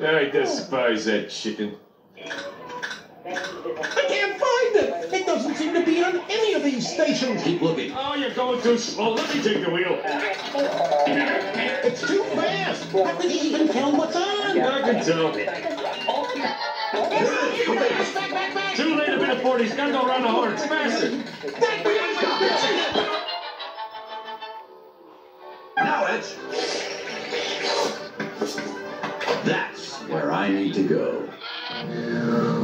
I despise that chicken any of these stations. Keep looking. Oh, you're going too slow. Let me take the wheel. It's too fast. How can you even tell what's on? I can tell. Too late, a bit of 40. Gotta go around the horn. It's faster. Now it's. That's where I need to go.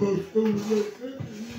Porque